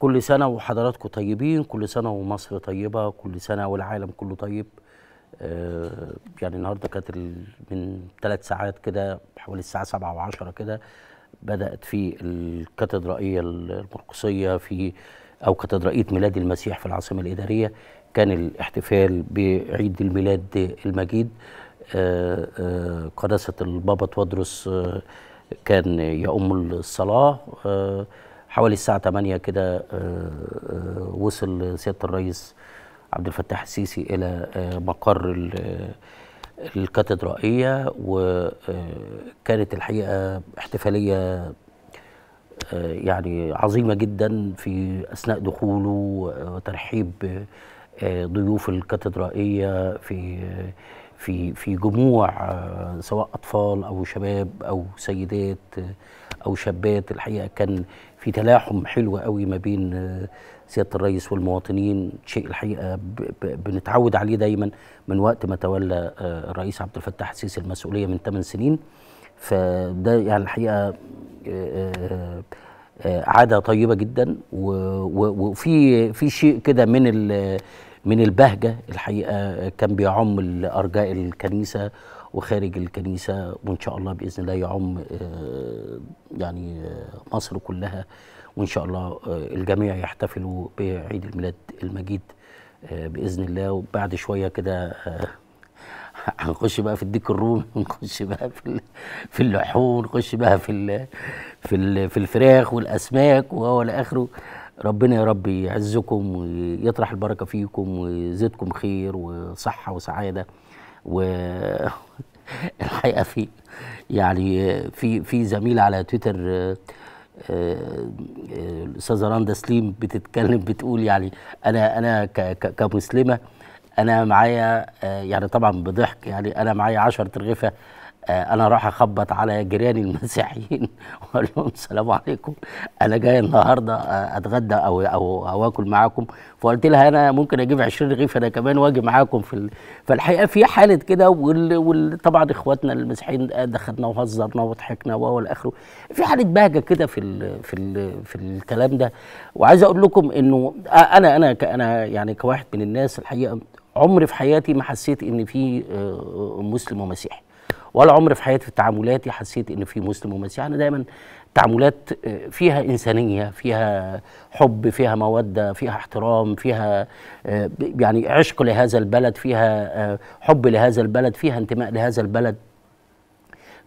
كل سنة وحضراتكم طيبين كل سنة ومصر طيبة كل سنة والعالم كله طيب. آه، يعني النهاردة كانت من ثلاث ساعات كده حوالي الساعة سبعة وعشرة كده بدأت في الكاتدرائية المرقسية في أو كاتدرائية ميلاد المسيح في العاصمة الإدارية. كان الاحتفال بعيد الميلاد المجيد. آه، آه، قداسة البابا تودرس آه، كان يؤم الصلاة. حوالي الساعة 8 كده آه، آه، وصل سيادة الرئيس عبد الفتاح السيسي إلى آه، مقر ال- الكاتدرائية وكانت الحقيقة احتفالية يعني عظيمة جدا في أثناء دخوله وترحيب ضيوف الكاتدرائية في في في جموع سواء أطفال أو شباب أو سيدات أو شابات الحقيقة كان في تلاحم حلو قوي ما بين آه، سيادة الرئيس والمواطنين. شيء ب- بنتعود عليه دايما من وقت ما تولى آه، الرئيس عبد الفتاح السيسي المسؤولية من 8 سنين. فده يعني الحقيقة آه، عادة طيبة جدا. وفي في شيء كده من من البهجة الحقيقة كان بيعم أرجاء الكنيسة وخارج الكنيسة وإن شاء الله بإذن الله يعم آه، يعني آه، مصر كلها وإن شاء الله آه، الجميع يحتفلوا بعيد الميلاد المجيد بإذن الله. وبعد شوية كده هنخش بقى في الديك الرومي ونخش بقى في في اللحوم نخش بقى في في في الفراخ والأسماك وهو آخره. ربنا يا رب يعزكم ويطرح البركة فيكم ويزيدكم خير وصحة وسعادة. و الحقيقة في يعني في في زميله على تويتر آه، آه، الأستاذة رندا سليم بتتكلم بتقول يعني أنا أنا كمسلمة أنا معايا آه، يعني طبعا بضحك يعني أنا معايا 10 رغيفه آه، أنا راح أخبط على جيراني المسيحيين وأقول لهم السلام عليكم. أنا جاي النهارده آه، أتغدى أو أو أو آكل معاكم. فقلت لها أنا ممكن أجيب 20 رغيف أنا كمان واجي معاكم في ال... فالحقيقة في حالة كده وال... وال... إخواتنا المسيحيين دخلنا وهزرنا وضحكنا وهو الاخره في حالة بهجة كده في ال... في ال... في الكلام ده. وعايز أقول لكم إنه آه، أنا أنا ك... أنا يعني كواحد من الناس الحقيقة عمري في حياتي ما حسيت إن في آه، مسلم ومسيحي. ولا عمري في حياتي في تعاملاتي حسيت إن في مسلم ومسيحي أنا دايما تعاملات آه، فيها إنسانية فيها حب فيها مودة فيها احترام فيها آه، يعني عشق لهذا البلد فيها آه، حب لهذا البلد فيها انتماء لهذا البلد.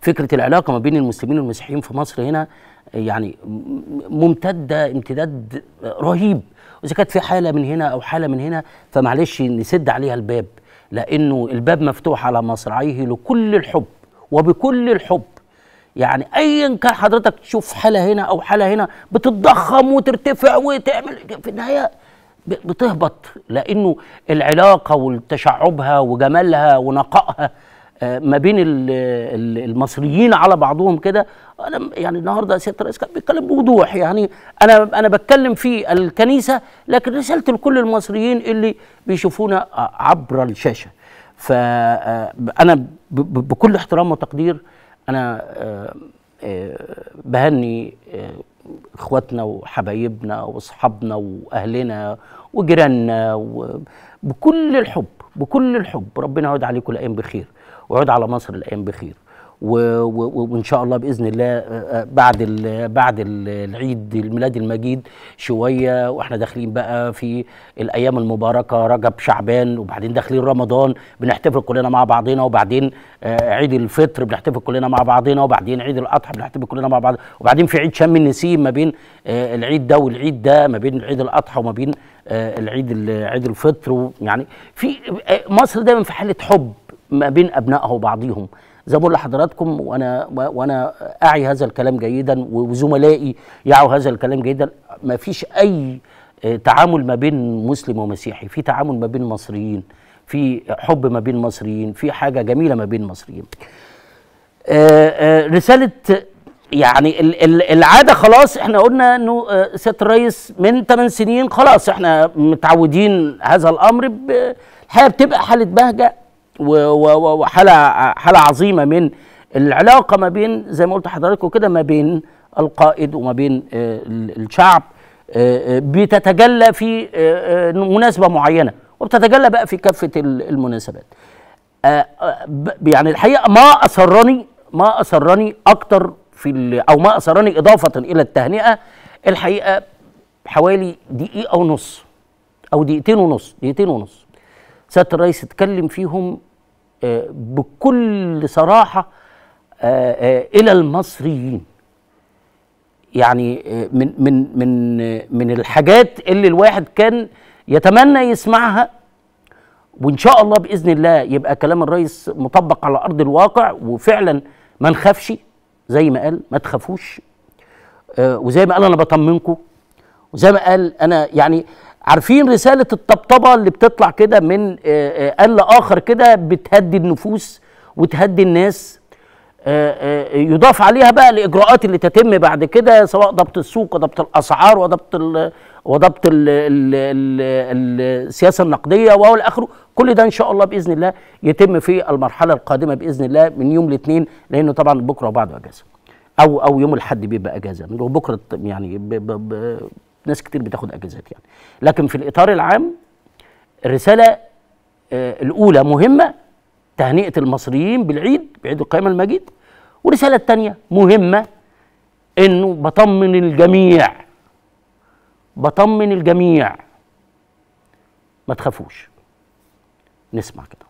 فكرة العلاقة ما بين المسلمين والمسيحيين في مصر هنا يعني ممتده امتداد رهيب واذا كانت في حاله من هنا أو حاله من هنا فمعلش نسد عليها الباب لأنه الباب مفتوح على مصراعيه لكل الحب وبكل الحب. يعني ايا كان حضرتك تشوف حالة هنا أو حالة هنا بتتضخم وترتفع وتعمل في النهاية بتهبط. لأنه العلاقة وتشعبها وجمالها ونقائها ما بين ال- ال- المصريين على بعضهم كده. أنا يعني النهارده سيادة الرئيس كان بيتكلم بوضوح يعني أنا أنا بتكلم في الكنيسة لكن رسالتي لكل المصريين اللي بيشوفونا آه، عبر الشاشه فانا بكل احترام وتقدير أنا آه، آه، بهني آه، إخواتنا وحبايبنا وأصحابنا وأهلنا وجيراننا بكل الحب بكل الحب ربنا يعود عليكم الأيام بخير. ويعود على مصر الأيام بخير. وإن شاء الله بإذن الله آه، آه، بعد ال بعد ال- العيد الميلاد المجيد شوية وإحنا داخلين بقى في الأيام المباركة رجب شعبان وبعدين داخلين رمضان بنحتفل كلنا مع بعضنا وبعدين آه، عيد الفطر بنحتفل كلنا مع بعضنا وبعدين عيد الأضحى بنحتفل كلنا مع بعض وبعدين في عيد شم النسيم ما بين العيد ده والعيد ده ما بين عيد الأضحى وما بين العيد ال- عيد الفطر يعني في مصر دايما في حالة حب. ما بين ابنائها وبعضهم زي ما بقول لحضراتكم وأنا وأنا أعي هذا الكلام جيدا وزملائي يعوا هذا الكلام جيدا ما فيش أي آه، تعامل ما بين مسلم ومسيحي. في تعامل ما بين مصريين في حب ما بين مصريين في حاجة جميلة ما بين مصريين. آه، آه، رسالة يعني ال- ال- العادة خلاص إحنا قلنا إنه سياده الرئيس من 8 سنين خلاص إحنا متعودين هذا الأمر الحقيقة بتبقى حالة بهجة. وحاله حالة عظيمة من العلاقة ما بين زي ما قلت لحضراتكم كده ما بين القائد وما بين آه، ال- الشعب آه، آه، بتتجلى في مناسبة معينة وبتتجلى بقى في كافة ال- المناسبات. يعني الحقيقة ما أسرني ما أسرني أكتر في أو ما أسرني إضافة إلى التهنئة الحقيقة حوالي دقيقة ونص أو دقيقتين ونص دقيقتين ونص. سياده الرئيس اتكلم فيهم آه، بكل صراحة آه، آه، إلى المصريين. يعني من من من من الحاجات اللي الواحد كان يتمنى يسمعها وإن شاء الله بإذن الله يبقى كلام الرئيس مطبق على أرض الواقع وفعلا ما نخافش. زي ما قال ما تخافوش. وزي ما قال أنا بطمنكم. وزي ما قال أنا يعني عارفين رسالة الطبطبة اللي بتطلع كده من آه، آه، قال لاخر كده بتهدي النفوس وتهدي الناس. آه، آه، يضاف عليها بقى الإجراءات اللي تتم بعد كده سواء ضبط السوق وضبط الأسعار وضبط ال وضبط ال ال ال السياسة النقدية والى اخره كل ده إن شاء الله بإذن الله يتم في المرحلة القادمة بإذن الله من يوم الاثنين لأنه طبعا بكرة وبعده إجازة. أو أو يوم الأحد بيبقى إجازة. بكره يعني ناس كتير بتاخد أجازات يعني. لكن في الإطار العام الرسالة آه، الأولى مهمة تهنئة المصريين بالعيد بعيد القيامه المجيد. والرسالة الثانية مهمة إنه بطمن الجميع بطمن الجميع. ما تخافوش. نسمع كده.